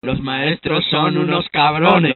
Los maestros son unos cabrones.